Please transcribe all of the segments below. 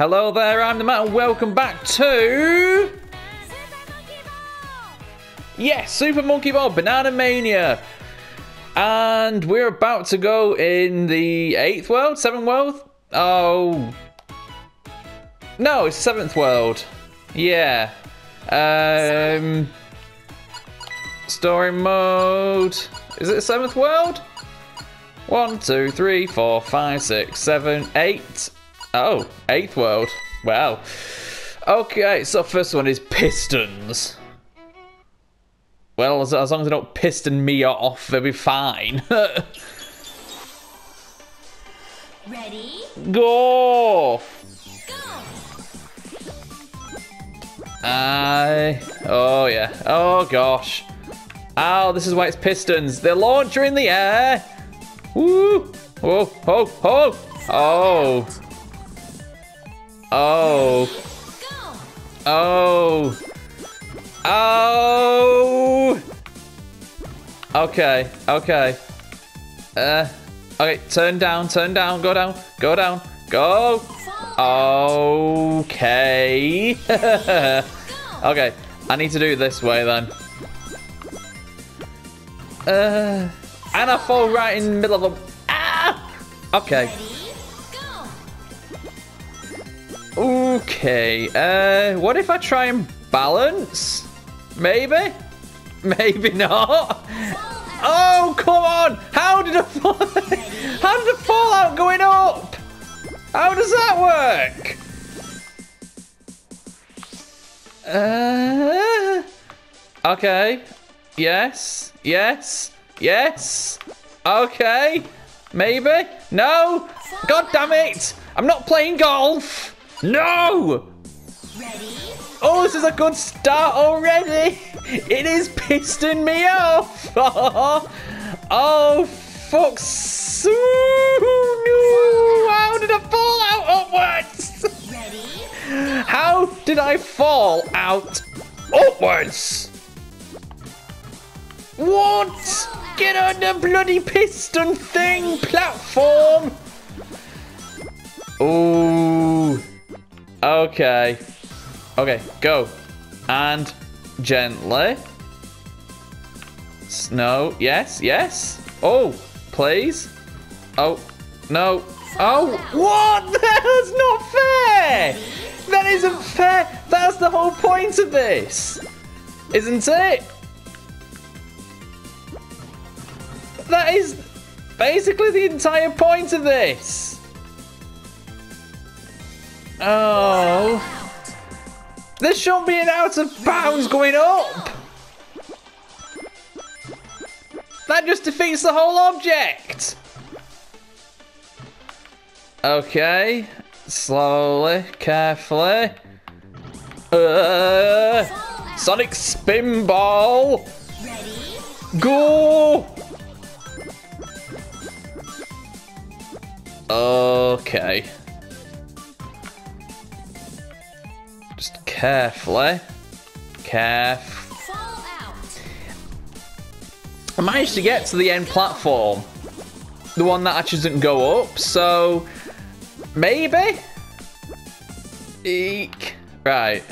Hello there, I'm the Mat, and welcome back to. Yes, Super Monkey Ball Banana Mania. And we're about to go in the eighth world, seventh world. Oh, no, it's seventh world. Yeah. Um, story mode. Is it seventh world? One, two, three, four, five, six, seven, eight. Oh, eighth world. Wow. Okay, so first one is pistons. Well, as, as long as they don't piston me off, they'll be fine. Ready? Go! Go! I. Oh, yeah. Oh, gosh. Oh, this is why it's pistons. The launcher in the air. Woo! Oh, oh, oh. Oh. Oh. Oh. Oh. Okay, okay. Uh, okay, turn down, turn down, go down, go down, go. Okay. Okay, I need to do it this way then. Uh, and I fall right in the middle of the. Ah! Okay. Okay. Uh, what if I try and balance? Maybe. Maybe not. Oh, come on! How did a fall? How did the fallout going up? How does that work? Uh, okay. Yes. Yes. Yes. Okay. Maybe. No. God damn it! I'm not playing golf. No. Ready? Oh, this is a good start already. It is pissing me off. oh, fuck. So, no. How did I fall out upwards? Ready? How did I fall out upwards? What? Get on the bloody piston thing platform. Ooh. Okay. Okay, go. And gently. Snow. Yes, yes. Oh, please. Oh, no. Oh, what? That's not fair. That isn't fair. That's the whole point of this. Isn't it? That is basically the entire point of this. Oh. There shouldn't be an out of bounds going up. That just defeats the whole object. Okay. Slowly, carefully. Uh, Sonic spin ball. Go. Okay. Just carefully. Caref. Fall out. I managed to get to the end platform. The one that actually doesn't go up, so maybe? Eek. Right.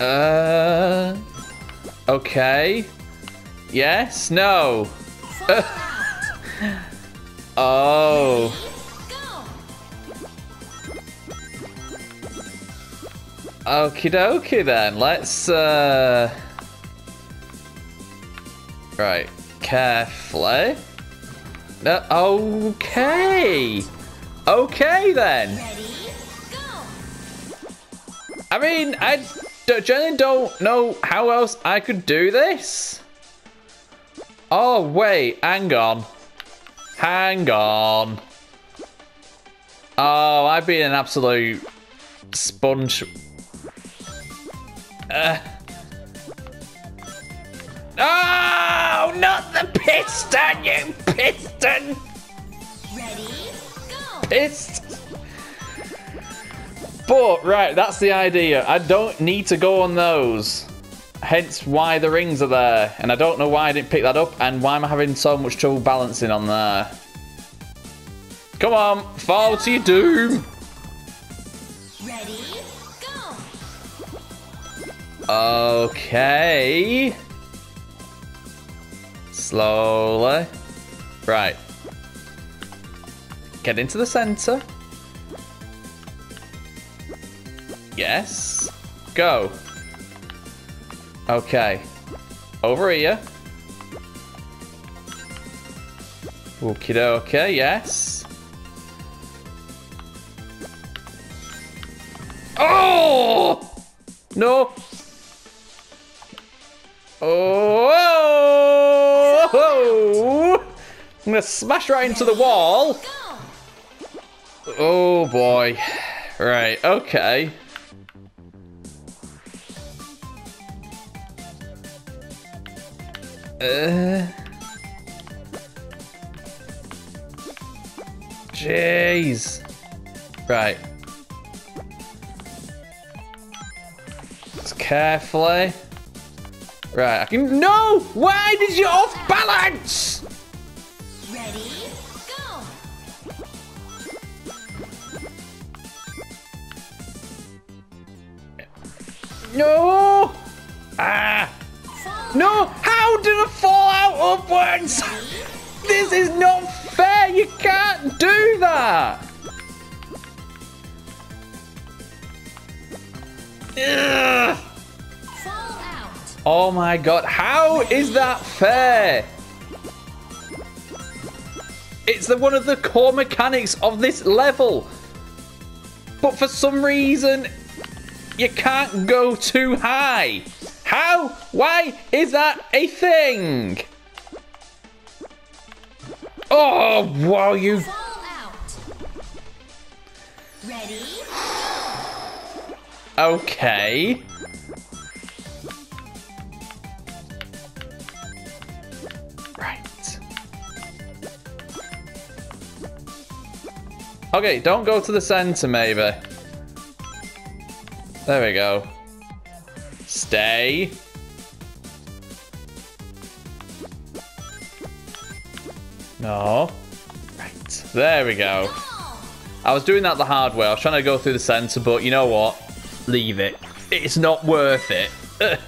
Uh Okay. Yes, no. Oh. Okie dokie then. Let's uh Right. Carefully. No, okay. Okay then. I mean, I generally don't know how else I could do this. Oh, wait, hang on. Hang on. Oh, I've been an absolute sponge. Uh. Oh, not the piston, you piston! Ready? Go! Pissed. But, right, that's the idea. I don't need to go on those. Hence why the rings are there. And I don't know why I didn't pick that up and why am I having so much trouble balancing on there. Come on, fall to your doom. Okay. Slowly. Right. Get into the center. Yes. Go. Okay. Over here. Okie dokie, yes. Oh! No. Oh! I'm gonna smash right into the wall. Oh boy. Right, okay. Uh. Jeez. Right. Just carefully. Right, I can. No! Why did you off balance? Ready, go! No! Ah! Fall No! How did I fall out upwards? This is not fair! You can't do that! Ugh. Oh my god, how is that fair? It's the, one of the core mechanics of this level. But for some reason, you can't go too high. How? Why is that a thing? Oh, wow, you. Fall out! Ready, Okay. Okay, don't go to the center, maybe. There we go. Stay. No. Right. There we go. go! I was doing that the hard way. I was trying to go through the center, but you know what? Leave it. It's not worth it.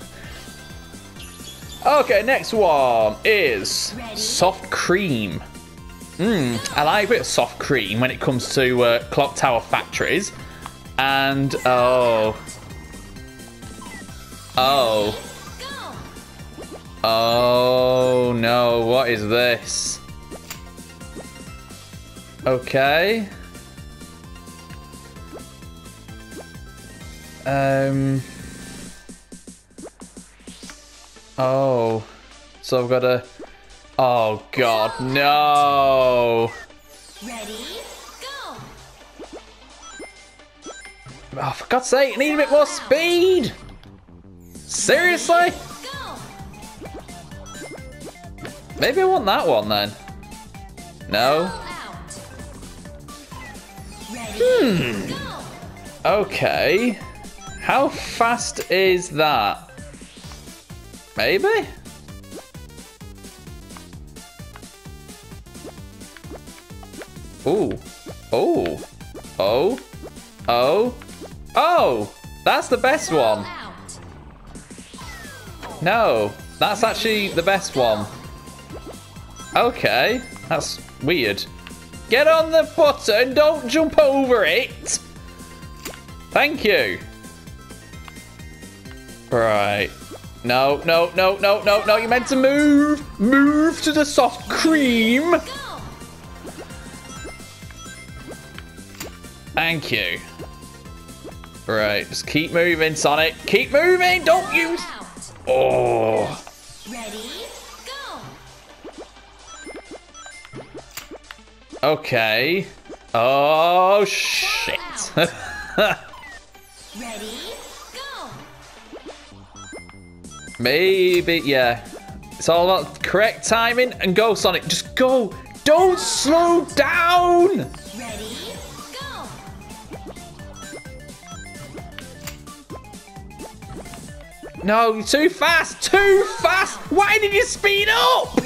okay, next one is Ready? soft cream. Mmm, I like a bit of soft cream when it comes to uh, clock tower factories. And oh, oh, oh no! What is this? Okay. Um. Oh. So I've got to. Oh God, no! Ready, go! Oh, for God's sake, I need a bit more speed! Seriously? Maybe I want that one then. No? Fall out! Ready, hmm. go! Okay. How fast is that? Maybe? Ooh. Oh. Oh. Oh. Oh! That's the best one. No. That's actually the best one. Okay. That's weird. Get on the button, don't jump over it. Thank you. Right. No, no, no, no, no, no. You meant to move. Move to the soft cream. Thank you. Right, just keep moving, Sonic. Keep moving. Don't use. Out! Oh. Ready, go! Okay. Oh shit. Ready, go! Maybe, yeah. It's all about correct timing and go, Sonic. Just go. Don't slow down. No, too fast. Too fast. Why did you speed up?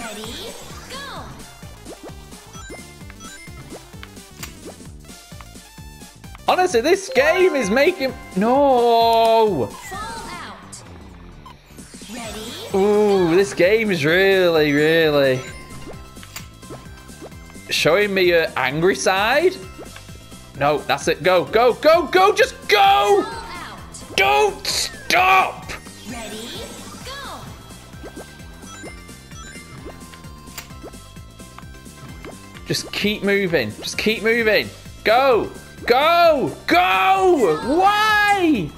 Honestly, this game is making... No! Ooh, this game is really, really... Showing me your angry side? No, that's it. Go, go, go, go! Just go! Don't stop! Just keep moving. Just keep moving. Go! Go! Go! Why?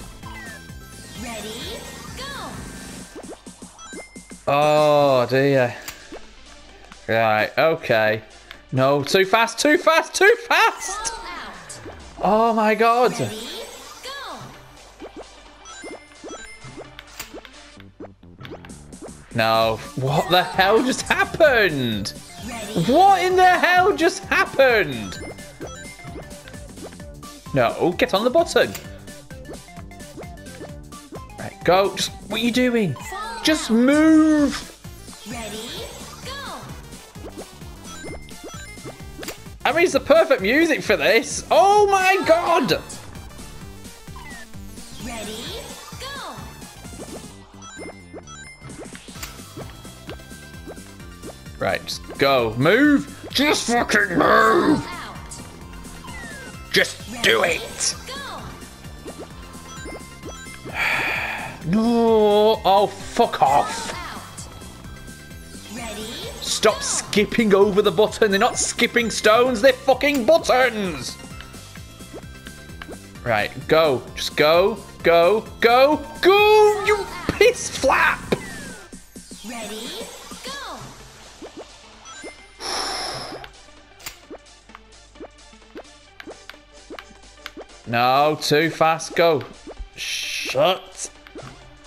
Ready? Go. Oh dear. Right, okay. No, too fast, too fast, too fast! Oh my god. Ready? Go. No, what the hell just happened? What in the hell just happened? No, get on the button. Right, go. Just, what are you doing? Just move. Ready? Go. I mean, it's the perfect music for this. Oh my god. Right, just go. Move. Just fucking move. Just do it. No. Oh, fuck off. Stop skipping over the button. They're not skipping stones. They're fucking buttons. Right, go. Just go. Go. Go. Go. You piss flap. Ready? No, too fast. Go. Shut.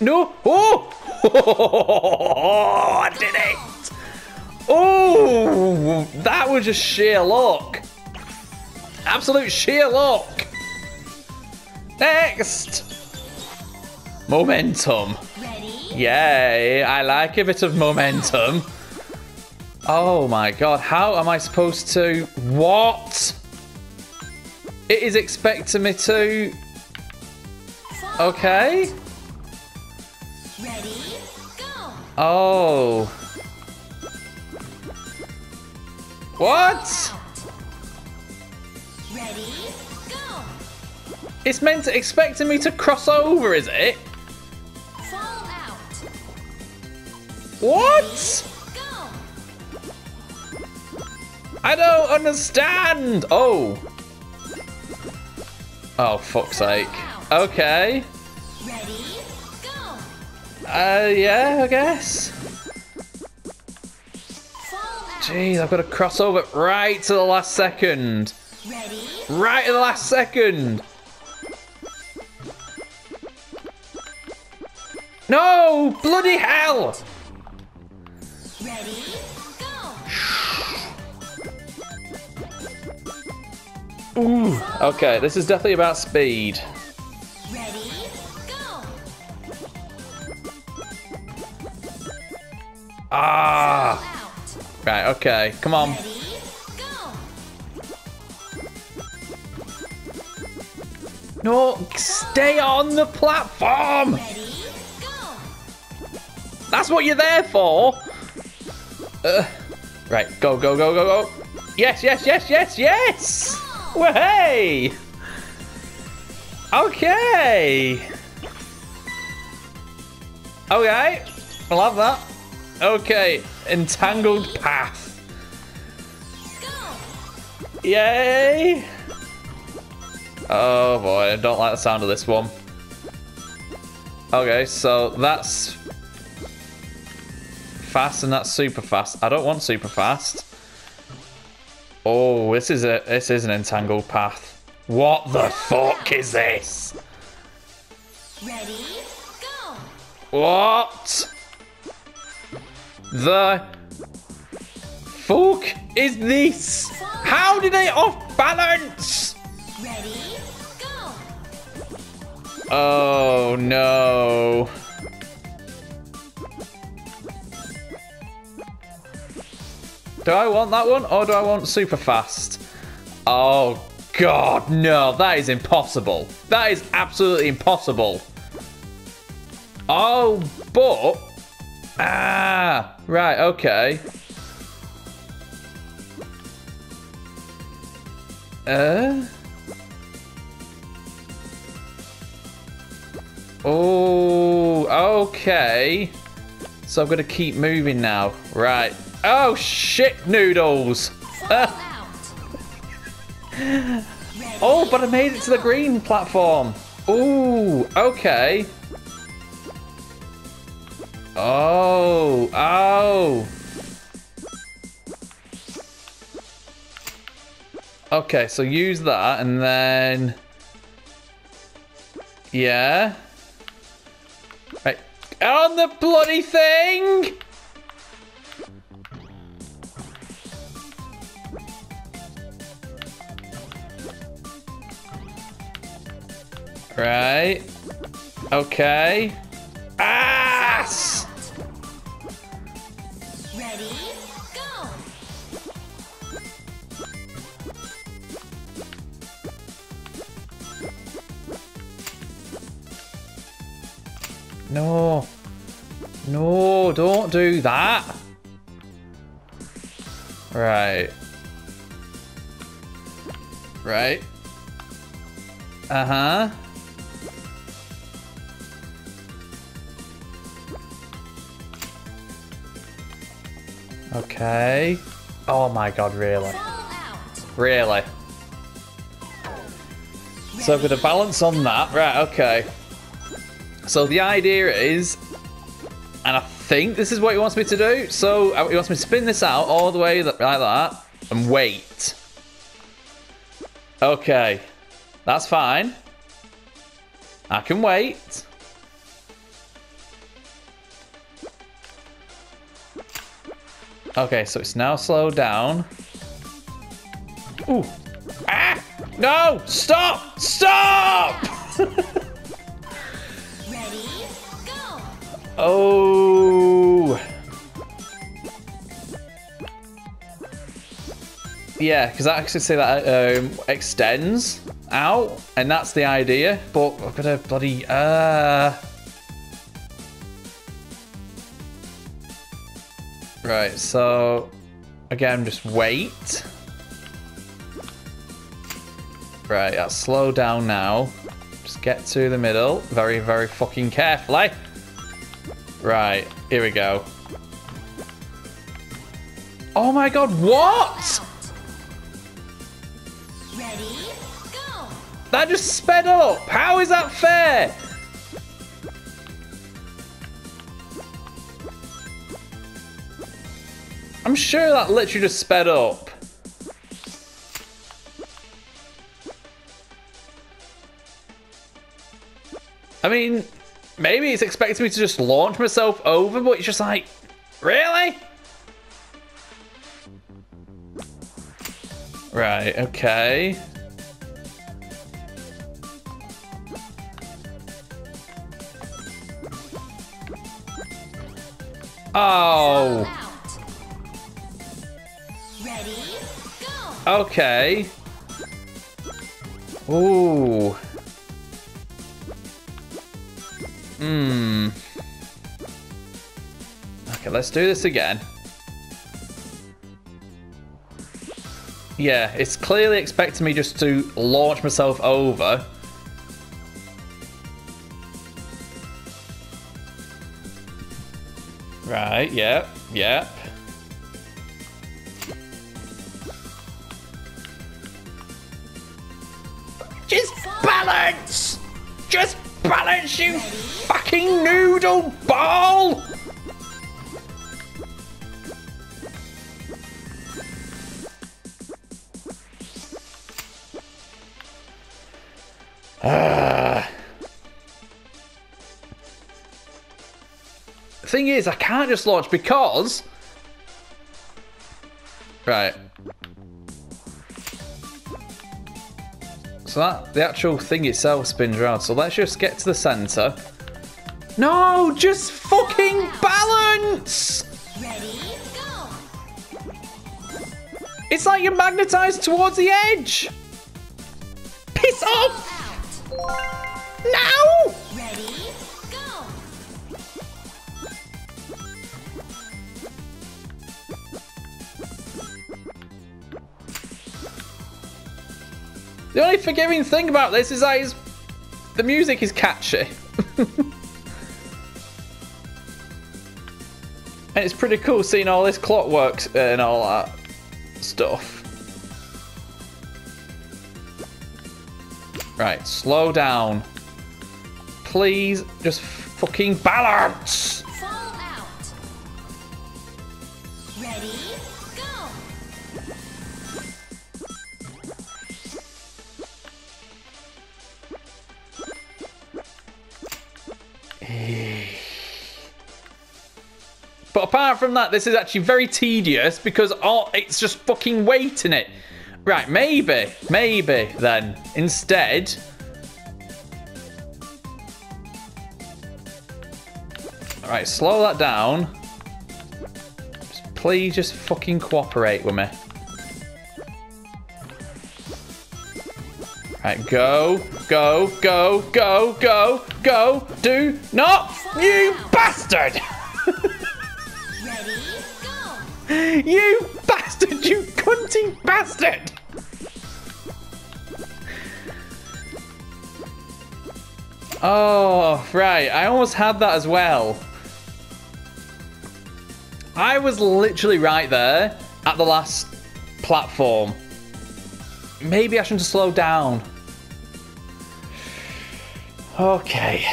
No. Oh. I did it. Oh, that was just sheer luck. Absolute sheer luck. Next. Momentum. Ready? Yay, I like a bit of momentum. Oh my god, how am I supposed to. What? It is expecting me to. Okay. Ready? Go. Oh. What? Ready? Go. It's meant to expecting me to cross over, is it? Fall out. What? Go. I don't understand. Oh. Oh, fuck's sake. Okay. Ready? Go. Uh, yeah, I guess. Jeez, I've got to cross over right to the last second. Ready? Right to the last second. No! Bloody hell! Ooh. Okay, this is definitely about speed. Ready? Go. Ah! Right, okay, come on. Ready? Go. No, stay on the platform! Ready? That's what you're there for! Uh, right, go, go, go, go, go. Yes, yes, yes, yes, yes! Well, hey! Okay! Okay, I love that. Okay, entangled path. Yay! Oh boy, I don't like the sound of this one. Okay, so that's fast and that's super fast. I don't want super fast. Oh, this is a this is an entangled path. What the fuck is this? Ready? Go. What? The fuck is this? How did they off balance? Ready? Go. Oh no. Do I want that one or do I want super fast? Oh God, no, that is impossible. That is absolutely impossible. Oh, but... Ah, right, okay. Uh... Oh, okay. So I'm gonna keep moving now. Right. Oh shit, noodles. Oh, but I made it to the green platform. Ooh, okay. Oh, oh. Okay, so use that and then. Yeah. Right. On the bloody thing! Right. Okay. Ass! ready, go. No. No, don't do that. Right. Right. Uh-huh. Okay. Oh my god, really? Really? So going to balance on that. Right, okay. So the idea is, and I think this is what he wants me to do. So uh, he wants me to spin this out all the way like that and wait. Okay. That's fine. I can wait. Okay, so it's now slowed down. Ooh. Ah! No! Stop! Stop! Ready, go. oh. Yeah, because I actually say that um, extends out, and that's the idea. But I've got a bloody uh. Right, so again, just wait. Right, I'll slow down now. Just get to the middle. Very, very fucking carefully. Right, here we go. Oh my god, what? Ready, go. That just sped up. How is that fair? I'm sure that literally just sped up. I mean, maybe it's expecting me to just launch myself over, but it's just like, really? Right, okay. Oh, okay. Ooh. Hmm. Okay, let's do this again. Yeah, it's clearly expecting me just to launch myself over. Right, yep, yep. Balance! Just balance, you fucking noodle ball! Ah. Thing is, I can't just launch because. Right. So that the actual thing itself spins around. So let's just get to the center. No, just fucking balance. Ready, go. It's like you're magnetized towards the edge. piss off! The only forgiving thing about this is that the music is catchy. and it's pretty cool seeing all this clockwork and all that stuff. Right, slow down. Please, just fucking balance. But apart from that, this is actually very tedious because all it's just fucking waiting it. Right, maybe, maybe then instead. All right, slow that down. Just please, just fucking cooperate with me. Right, go, go, go, go, go, go. Do not, you bastard! You bastard! You cunty bastard! Oh, right. I almost had that as well. I was literally right there at the last platform. Maybe I shouldn't have slowed down. Okay.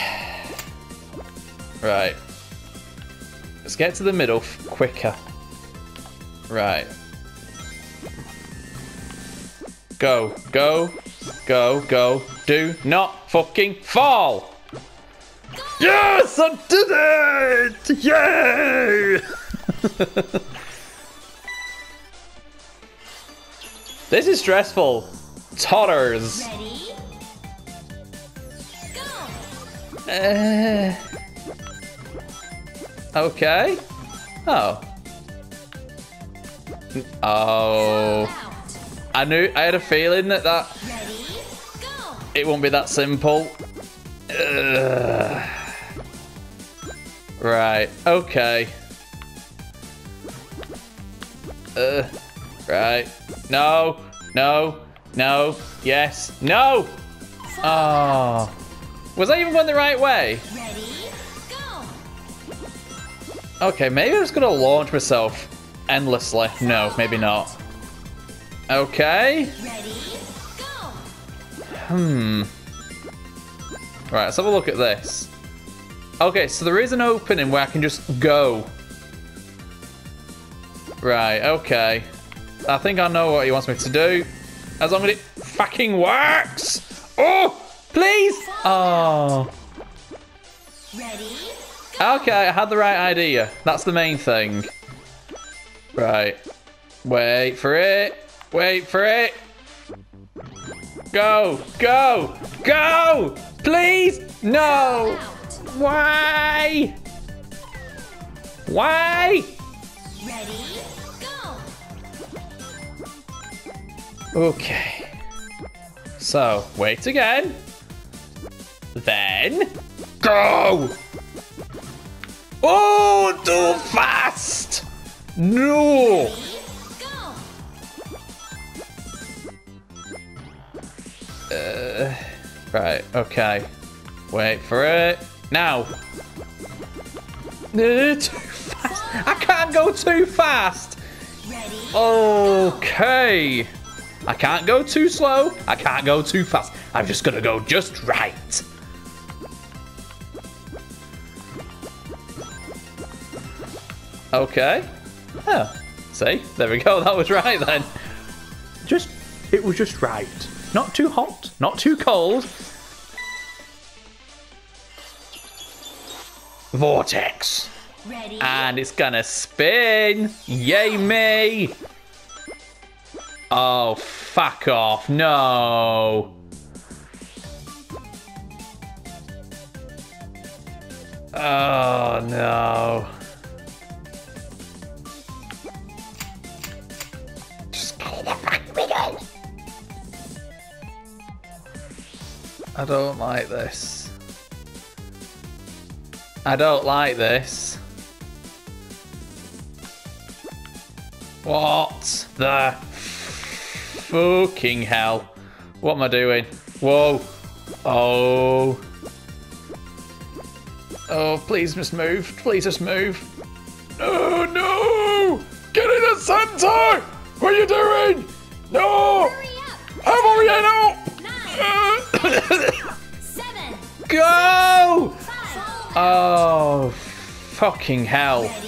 Right. Let's get to the middle quicker. Right. Go, go, go, go. Do not fucking fall! Yes, I did it! Yay! this is stressful. Totters. Ready, go. Uh, okay. Oh. Oh. I knew. I had a feeling that that it won't be that simple. Ugh. Right. Okay. Uh. Right. No. No. No. Yes. No. Oh. Was I even going the right way? Okay, maybe I'm just gonna launch myself endlessly. No, maybe not. Okay. Hmm. Right, let's have a look at this. Okay, so there is an opening where I can just go. Right, okay. I think I know what he wants me to do. As long as it fucking works! Oh! Please! Oh. Ready, Okay, I had the right idea. That's the main thing. Right. Wait for it. Wait for it. Go, go, go! Please! No! Why? Why? Ready, go. Okay. So, wait again. Then, go! Oh, too fast! No! Go. Right, okay. Wait for it. Now. Uh, Too fast. I can't go too fast. Okay. I can't go too slow. I can't go too fast. I'm just gonna go just right. Okay. Oh, see? There we go. That was right then. Just, it was just right. Not too hot, not too cold. Vortex. ready, And it's gonna spin. Yay me. Oh, fuck off. No. Oh, no. I don't like this. I don't like this. What the fucking hell? What am I doing? Whoa. Oh. Oh, please just move. Please just move. Oh no! Get in the center! What are you doing? No! Hurry up! I'm out! Nine, ah. Seven, Go! five, Oh, fucking hell. ready!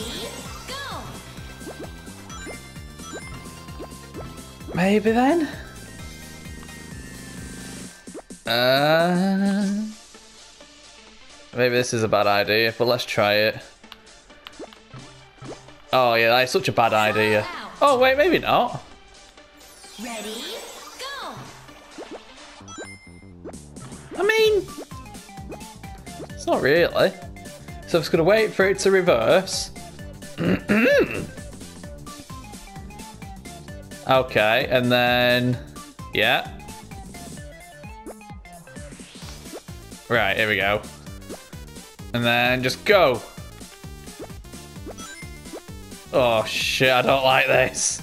Maybe then? Uh, maybe this is a bad idea, but let's try it. Oh yeah, that's such a bad idea. Oh wait, maybe not. Ready, I mean, it's not really. So I'm just gonna wait for it to reverse. okay, and then yeah. Right, here we go. And then just go. Oh shit, I don't like this.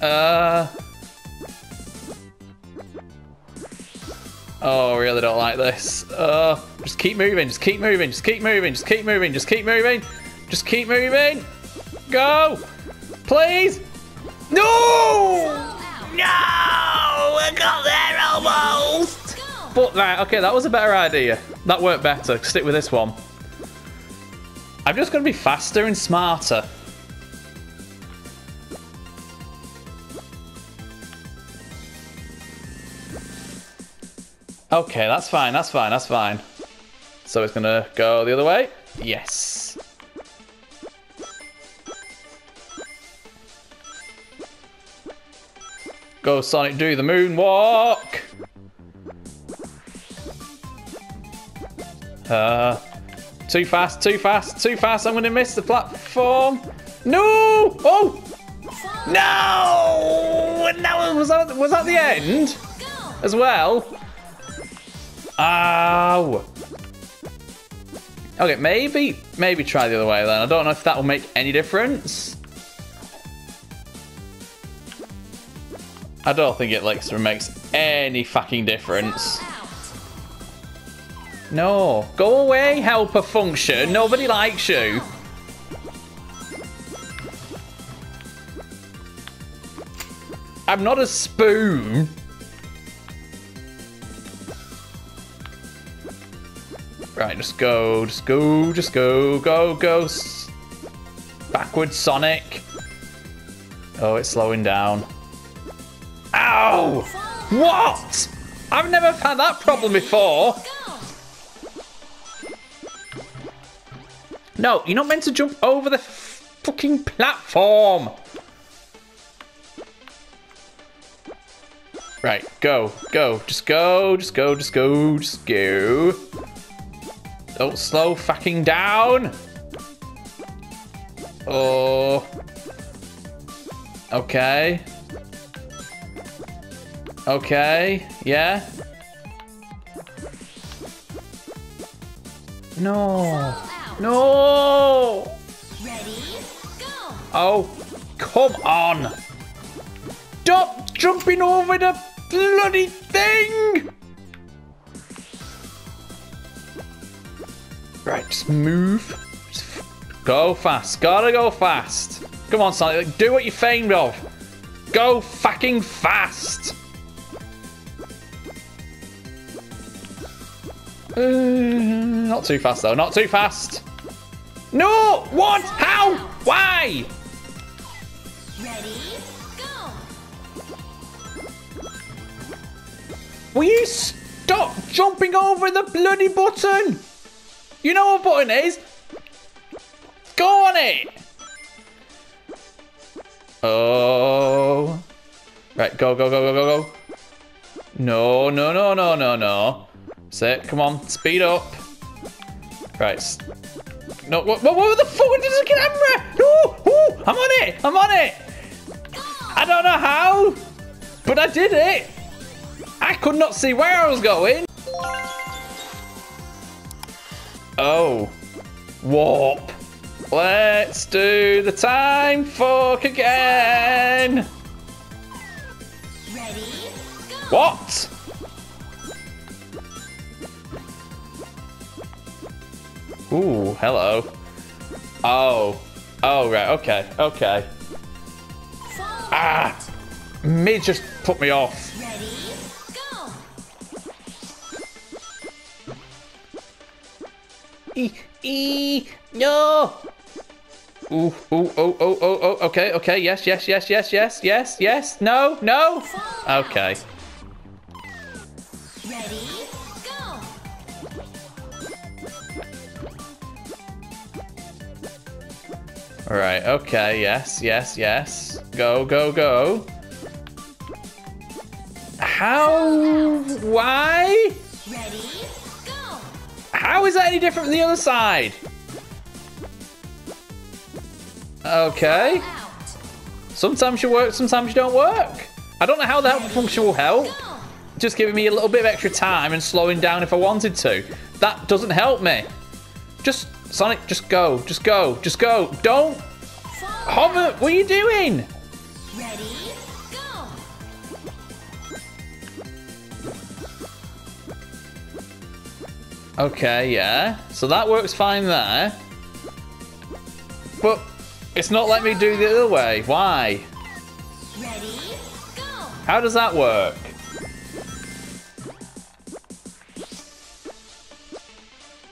Uh Oh, I really don't like this. Uh, just keep moving, just keep moving, just keep moving, just keep moving, just keep moving, just keep moving. Go! Please! No! No! I got there almost! But right, okay, that was a better idea. That worked better. Stick with this one. I'm just gonna be faster and smarter. Okay, that's fine, that's fine, that's fine. So it's gonna go the other way? Yes. Go Sonic, do the moonwalk! Uh, too fast, too fast, too fast. I'm going to miss the platform. No! Oh! No! No! Was that, was that the end as well? Ow! Okay, maybe, maybe try the other way then. I don't know if that will make any difference. I don't think it like makes any fucking difference. No, go away, helper function. Nobody likes you. I'm not a spoon. Right, just go, just go, just go, go, go. Backwards, Sonic. Oh, it's slowing down. Ow! What? I've never had that problem before. No, you're not meant to jump over the fucking platform. Right, go, go, just go, just go, just go, just go. Don't slow fucking down. Oh. Okay. Okay, yeah. No. No! Ready, go! Oh, come on! Stop jumping over the bloody thing! Right, just move. Just go fast. Gotta go fast. Come on, Sonic. Do what you're famed of. Go fucking fast. Uh, not too fast though. Not too fast. No! What? How? Why? Ready, go! Will you stop jumping over the bloody button? You know what button is. Go on it. Oh. Right, go, go, go, go, go, go. No, no, no, no, no, no. Sit, come on, speed up. Right. No, what, what, what the fuck is the camera? No, ooh, I'm on it, I'm on it. I don't know how, but I did it. I could not see where I was going. Oh. Warp. Let's do the time fork again. Ready? Go. What? Ooh, hello. Oh. Oh, right. Okay. Okay. Fall Ah! Mid just put me off. Ready? E, e, no. Ooh, ooh, oh, oh, oh, oh, okay, okay, yes, yes, yes, yes, yes, yes, yes, no, no. Okay. Ready? Go. All right, okay, yes, yes, yes. Go, go, go. How? Why? Ready? How is that any different from the other side? Okay. Sometimes you work, sometimes you don't work. I don't know how help function will help. Just giving me a little bit of extra time and slowing down if I wanted to. That doesn't help me. Just, Sonic, just go. Just go. Just go. Don't hover. What are you doing? Ready? Okay, yeah. So that works fine there. But it's not letting me do the other way. Why? Ready? Go. How does that work?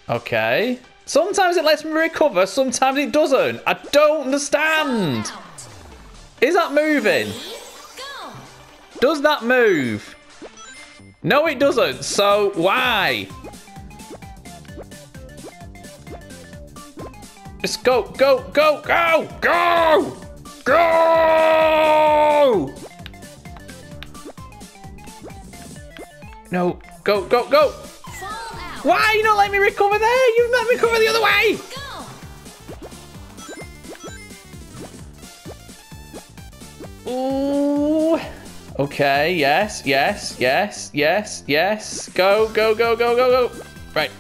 Okay. Sometimes it lets me recover, sometimes it doesn't. I don't understand. Is that moving? Does that move? No, it doesn't. So why? Just go, go, go, go, go, go! No, go, go, go! Why you not letting me recover there? You let me recover the other way! Ooh. Okay, yes, yes, yes, yes, yes. Go, go, go, go, go, go. Right.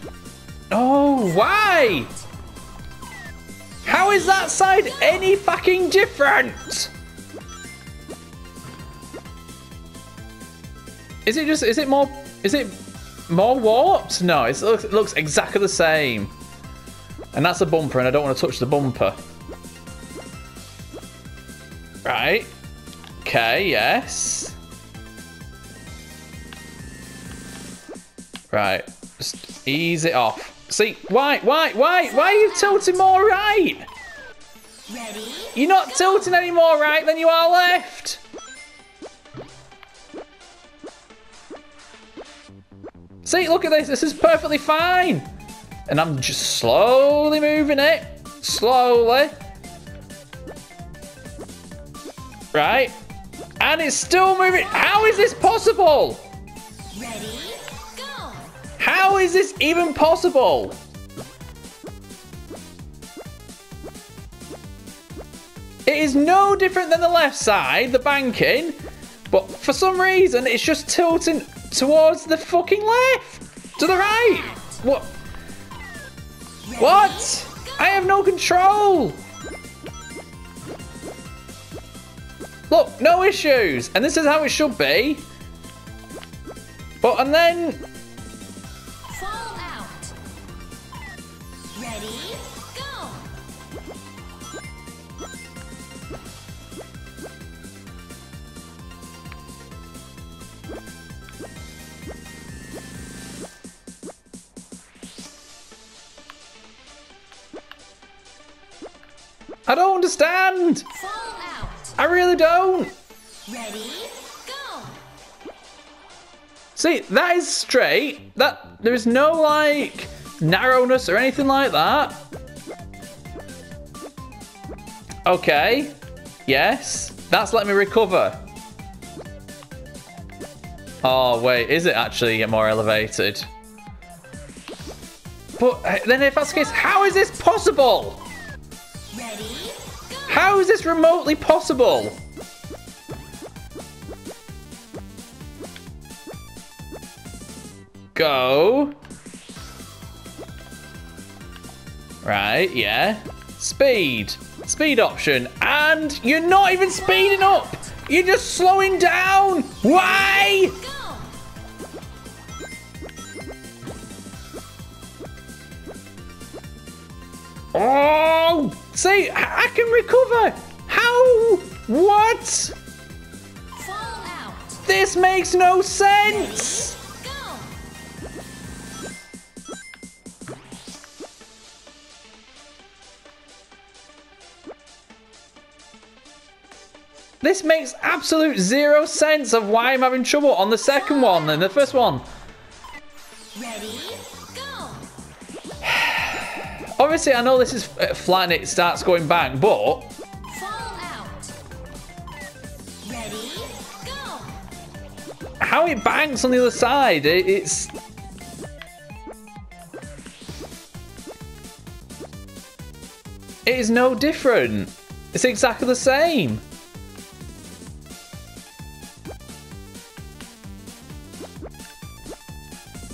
Oh, why? How is that side any fucking different? Is it just, is it more, is it more warped? No, it looks, it looks exactly the same. And that's a bumper and I don't want to touch the bumper. Right. Okay, yes. Right. Just ease it off. See, why, why, why, why are you tilting more right? Ready? You're not tilting any more right than you are left. See, look at this. This is perfectly fine. And I'm just slowly moving it. Slowly. Right. And it's still moving. How is this possible? Ready? How is this even possible? It is no different than the left side, the banking, but for some reason it's just tilting towards the fucking left. To the right. What? What? I have no control. Look, no issues. And this is how it should be. But, and then understand. Fall out. I really don't. Ready? Go. See, that is straight. That there is no like narrowness or anything like that. Okay. Yes. That's let me recover. Oh wait, is it actually get more elevated? But uh, then if that's the case, how is this possible? How is this remotely possible? Go. Right, yeah. Speed. Speed option. And you're not even speeding up. You're just slowing down. Why? Oh, see, I can recover. How? What? Fall out. This makes no sense. This makes absolute zero sense of why I'm having trouble on the second one than the first one. Obviously, I know this is uh, flat and it starts going back, but Fall out. Ready? Go! how it banks on the other side, it, it's. It is no different. It's exactly the same.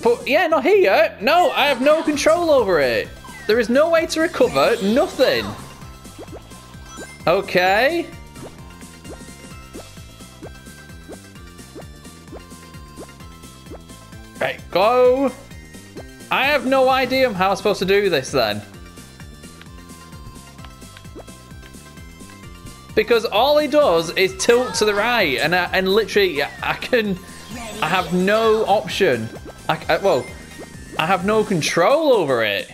But yeah, not here. No, I have no control over it. There is no way to recover. Nothing. Okay. Right, go. I have no idea how I'm supposed to do this then. Because all he does is tilt to the right, and I, and literally I can, I have no option. I, I- well, I have no control over it.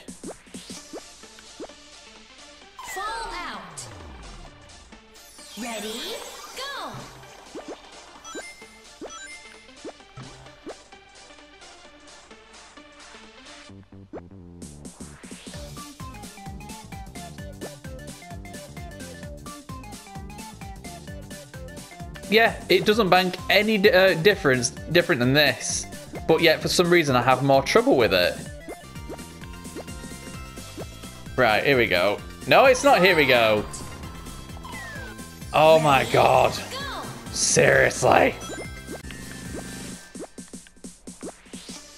Ready? Go! Yeah, it doesn't bank any uh, difference different than this, but yet for some reason I have more trouble with it. Right, here we go. No, it's not. Here we go. Oh my god. Seriously.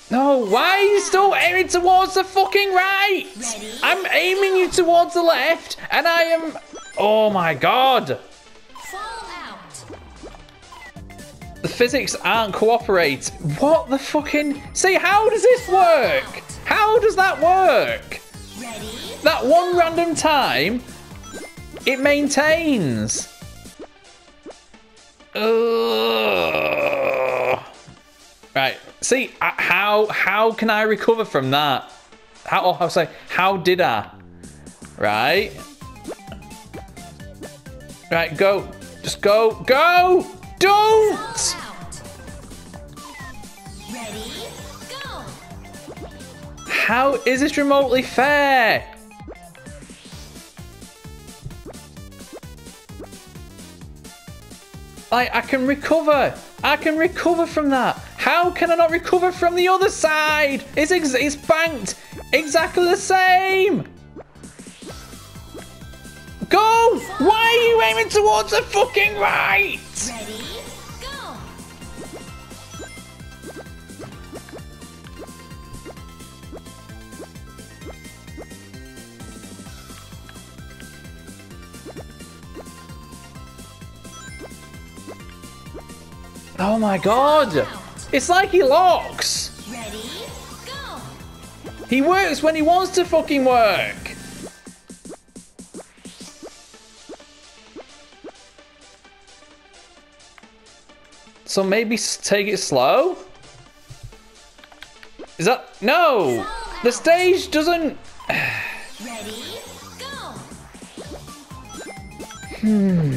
No, why are you still aiming towards the fucking right? Ready? I'm aiming you towards the left, and I am. Oh my god. The physics aren't cooperate. What the fucking. See, how does this work? How does that work? Ready? That one random time, it maintains. Ugh. Right. See, how how can I recover from that? How oh, I'll say how did I? Right. Right. Go. Just go. Go. Don't. Ready? Go! How is this remotely fair? I can recover. I can recover from that. How can I not recover from the other side? It's, it's banked exactly the same. Go! Why are you aiming towards the fucking right? Ready? Oh my god! It's like he locks. Ready? Go! He works when he wants to fucking work. So maybe take it slow? Is that. No! The stage doesn't. Ready? Go! Hmm.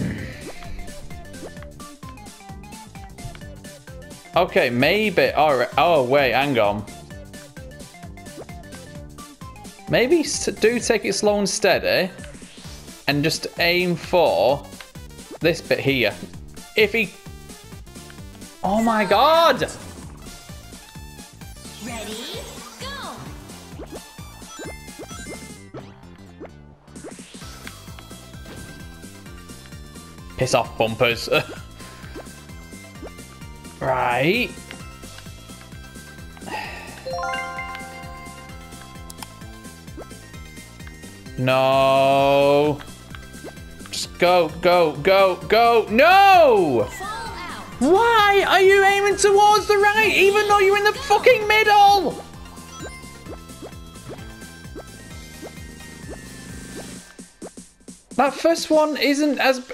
Okay, maybe. Alright. Oh, wait, hang on. Maybe do take it slow and steady. And just aim for this bit here. If he. Oh my god! Ready? Go! Piss off, bumpers. right. No. Just go, go, go, go. No! Why are you aiming towards the right even though you're in the fucking middle? That first one isn't as.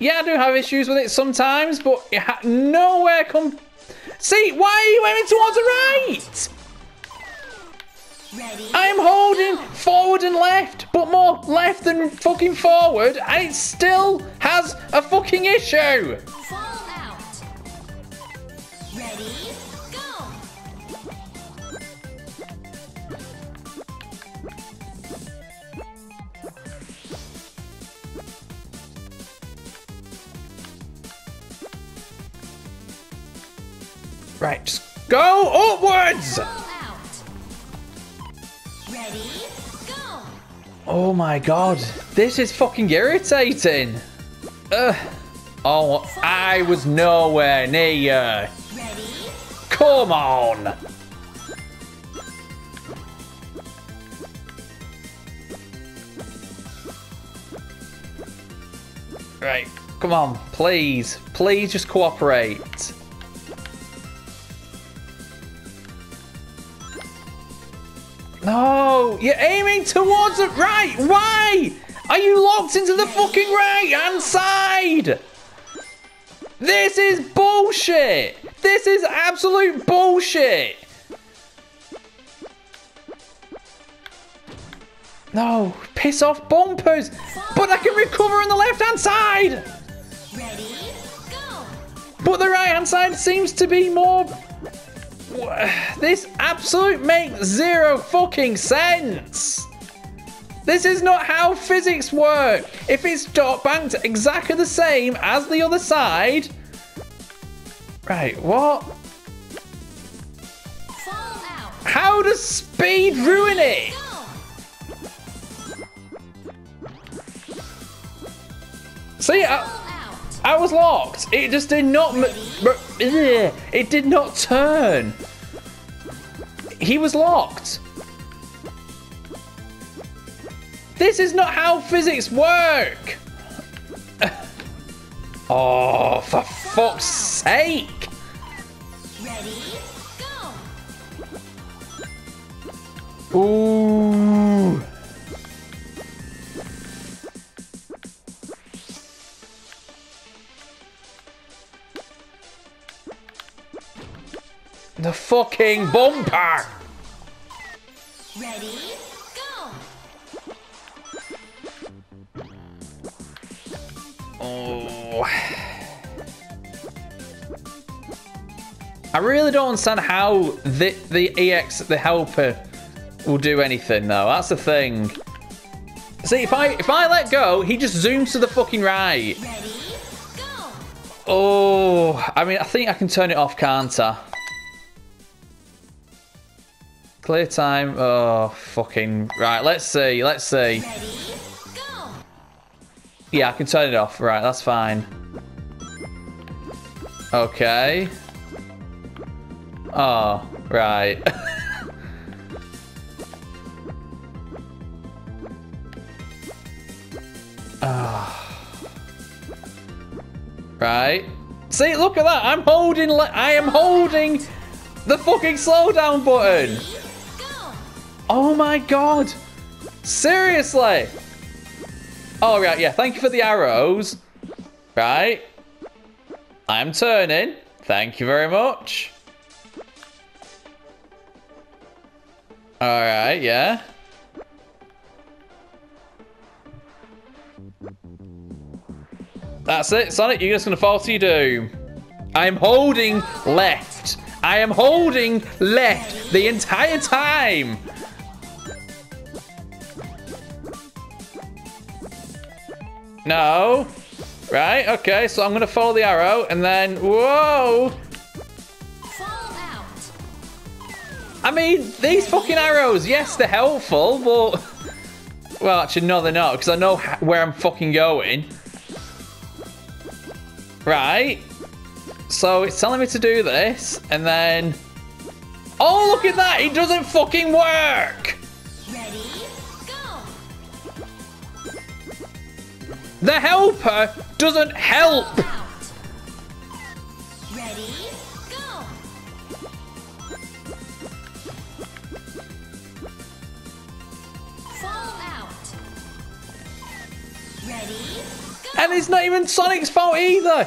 Yeah, I do have issues with it sometimes, but it ha- nowhere come. See, why are you aiming towards the right? Ready? I am holding forward and left, but more left than fucking forward, and it still has a fucking issue. Right, just go upwards. Ready? Go. Oh my god, this is fucking irritating. Ugh. Oh, I was nowhere near. Ready? Come on. Right, come on, please. Please just cooperate. No, you're aiming towards the right. Why? Are you locked into the fucking right hand side? This is bullshit. This is absolute bullshit. No, piss off bumpers. But I can recover on the left hand side. Ready? Go. But the right hand side seems to be more. This absolute makes zero fucking sense. This is not how physics work. If it's dot banked exactly the same as the other side. Right, what? How does speed ruin it? See, I, out. I was locked. It just did not. m- r- ugh, It did not turn. He was locked. This is not how physics work. oh, for fuck's sake. Ready? Go. Ooh. The fucking bumper. Ready? Go. Oh. I really don't understand how the the EX the helper will do anything though. That's the thing. See, if I if I let go, he just zooms to the fucking right. Ready? Go. Oh, I mean, I think I can turn it off, can't I? Clear time. Oh, fucking right. Let's see. Let's see. Yeah, I can turn it off. Right, that's fine. Okay. Oh, right. Ah. Right. See, look at that. I'm holding. I am holding the fucking slowdown button. Oh my god! Seriously? Oh, right, yeah, thank you for the arrows. Right. I'm turning. Thank you very much. Alright, yeah. That's it, Sonic. You're just gonna fall to your doom. I am holding left. I am holding left the entire time. No. Right, okay, so I'm gonna follow the arrow and then whoa! Fall out. I mean, these fucking arrows, yes, they're helpful, but well, actually, no, they're not because I know where I'm fucking going. Right. So it's telling me to do this, and then Oh, look at that! It doesn't fucking work! The helper doesn't help! Ready, go! Fall out. Ready, go! And it's not even Sonic's fault either!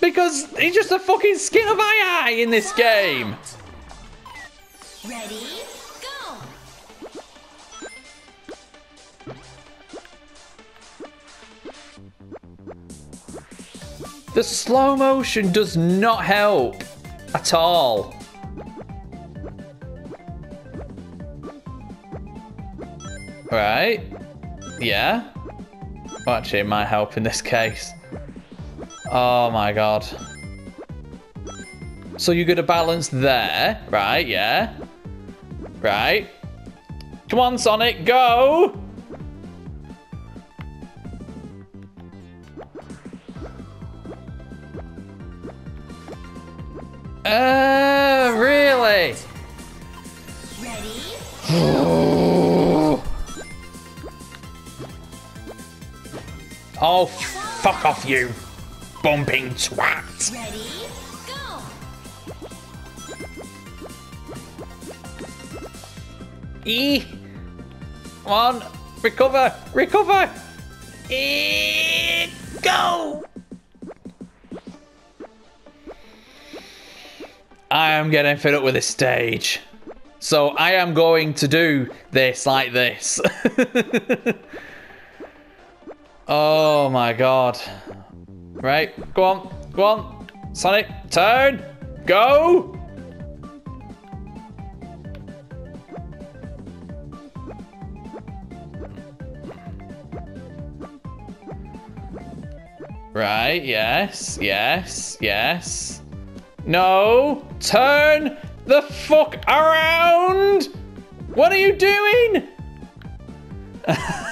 Because he's just a fucking skin of eye in this game! Ready, The slow motion does not help at all. Right. Yeah. Well, actually, it might help in this case. Oh my god. So you're gonna balance there, right? Yeah. Right. Come on, Sonic, go! Oh, fuck off, you bumping twat. ready, go! E. Come on, recover, recover. E. Go. I am getting fed up with this stage. So I am going to do this like this. oh my god. Right, go on, go on. Sonic, turn, go. Right, yes, yes, yes. No, turn the fuck around! What are you doing?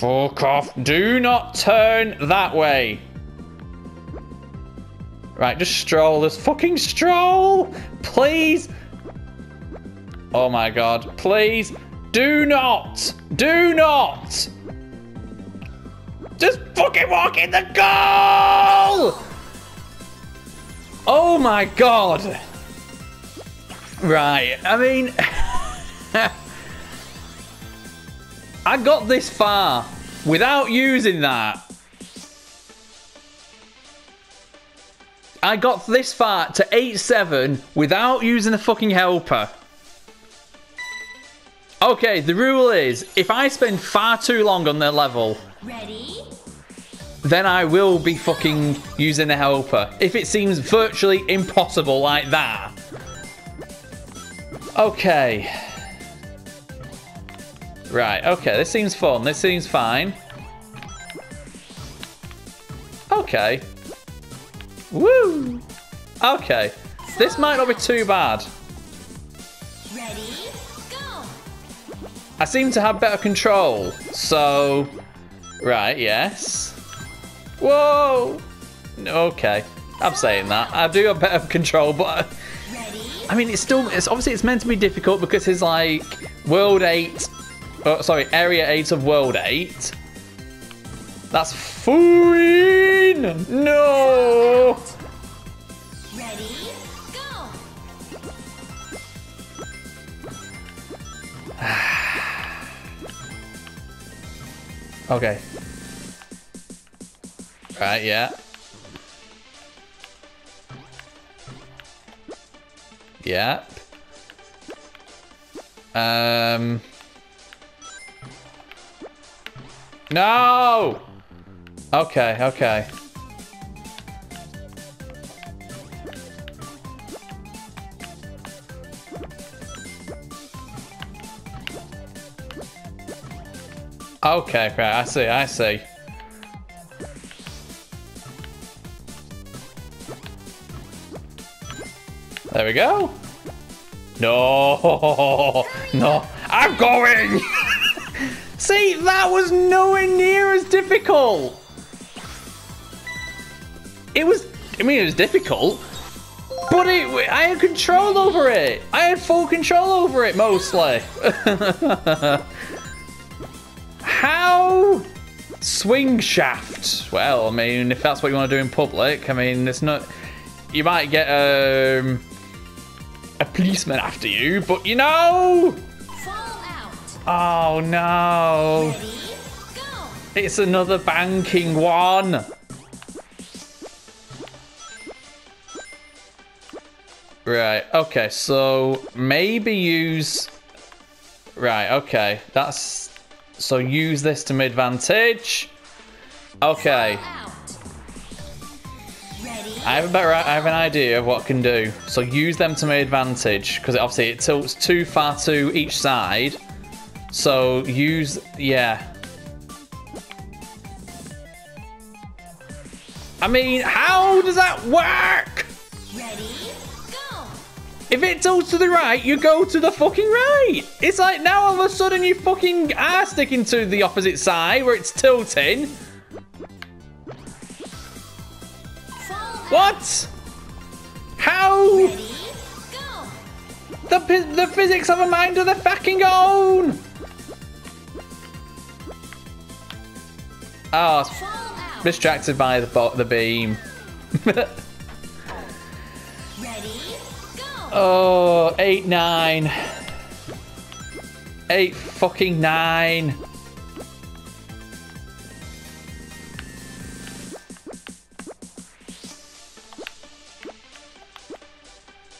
fuck off. Do not turn that way. Right, just stroll. This fucking stroll! Please! Oh my god. Please! Do not! Do not! Just fucking walk in the goal! Oh my god! Right, I mean. I got this far without using that. I got this far to 8 7 without using the fucking helper. Okay, the rule is if I spend far too long on the level, ready, then I will be fucking using the helper. If it seems virtually impossible like that. Okay. Right, okay, this seems fun. This seems fine. Okay. Woo! Okay. This might not be too bad. ready, go! I seem to have better control, so... Right, yes. Whoa! Okay, I'm saying that. I do have better control, but... Ready, I mean, it's still... It's Obviously, it's meant to be difficult because it's like... World 8... Oh, sorry, Area 8 of World 8. That's fine! No! ready, go! Okay. Right, yeah. Yeah. Um. No! Okay, okay. Okay, right, I see, I see. There we go. No, no, I'm going. See, that was nowhere near as difficult. It was, I mean, it was difficult, But it, I had control over it. I had full control over it mostly. How? Swing shaft. Well, I mean, if that's what you want to do in public, I mean, it's not. You might get um, a policeman after you, but you know. Oh no. It's another banking one. Right, okay, so maybe use... Right, okay, that's... So use this to my advantage. Okay, I have a better, I have an idea of what can do. So use them to my advantage, because obviously it tilts too far to each side. So use, yeah. I mean, how does that work? ready, go. If it tilts to the right, you go to the fucking right. It's like now all of a sudden you fucking are sticking to the opposite side where it's tilting. What? How? Ready, go. The, the physics of a mind of the fucking own. Oh, distracted by the the beam. Oh, eight, nine. Eight fucking nine.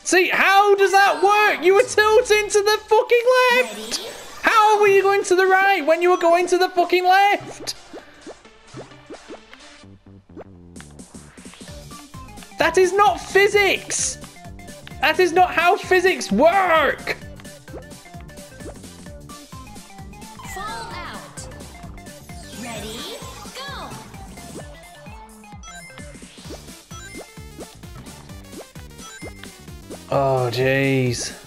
See, how does that work? You were tilting to the fucking left. How were you going to the right when you were going to the fucking left? That is not physics. That is not how physics work. fall. Ready, go. Oh, jeez.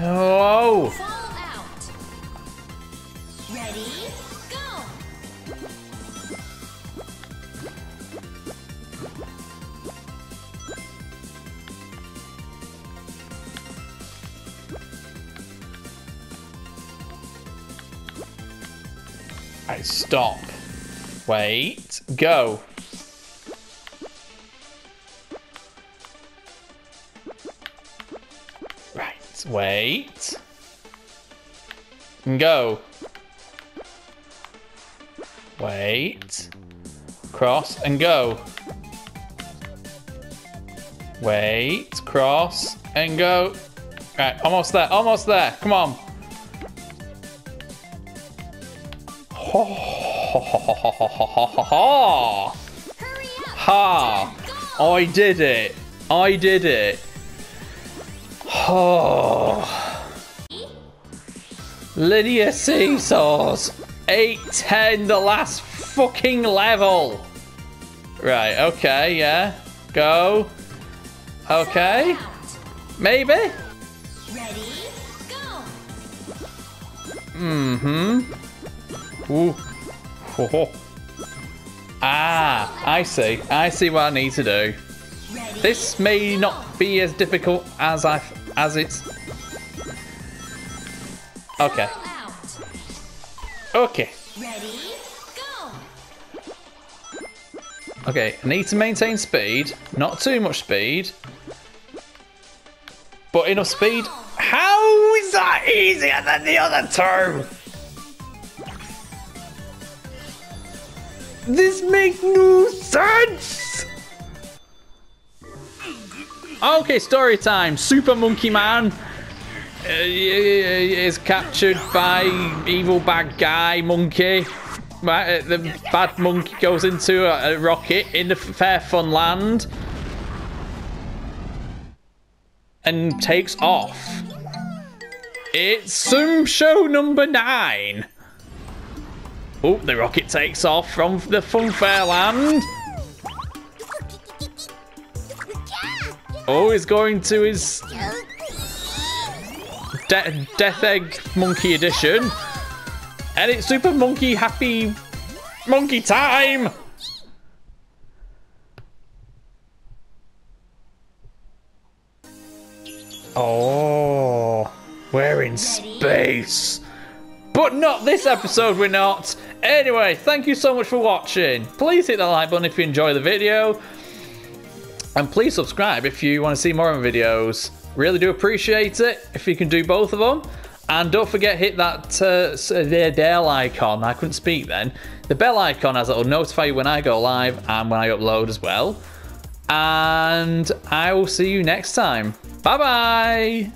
No! Fall out. Ready, go. Right, stop. Wait. Go. Wait. And Go. Wait. Cross and go. Wait, cross and go. Right, almost there, almost there. Come on. Ho, ho, ho, ho, ho, ho, ho, ho, ho. Ha! I did it. I did it. Oh. Linear Seesaws. 810, the last fucking level. Right, okay, yeah. Go. Okay. Maybe. Ready, go. Mm-hmm. Ooh. Ho, ho. Ah, I see. I see what I need to do. This may not be as difficult as I as it's. Okay. Okay. Ready, go. Okay. I need to maintain speed. Not too much speed. But enough speed. How is that easier than the other two? This makes no sense. Okay, story time. Super Monkey Man is captured by evil bad guy monkey. Uh, the bad monkey goes into a, a rocket in the Fair Fun Land and takes off. It's Zoom show number nine. Oh, the rocket takes off from the Funfair Land. Oh, he's going to his De- Death Egg Monkey Edition. And it's Super Monkey Happy Monkey Time! Oh, we're in space. But not this episode, we're not. Anyway, thank you so much for watching. Please hit that like button if you enjoy the video. And please subscribe if you want to see more of my videos. Really do appreciate it if you can do both of them. And don't forget, hit that uh, the bell icon. I couldn't speak then. The bell icon as it'll notify you when I go live and when I upload as well. And I will see you next time. Bye bye.